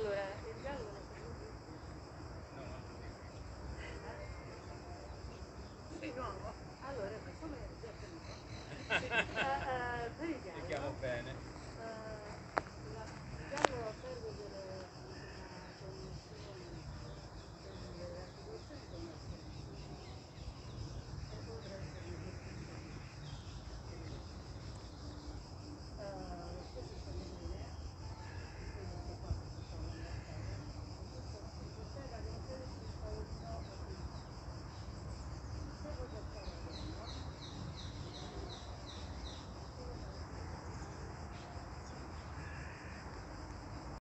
Allora, il giallo è Allora, siccome è già finito.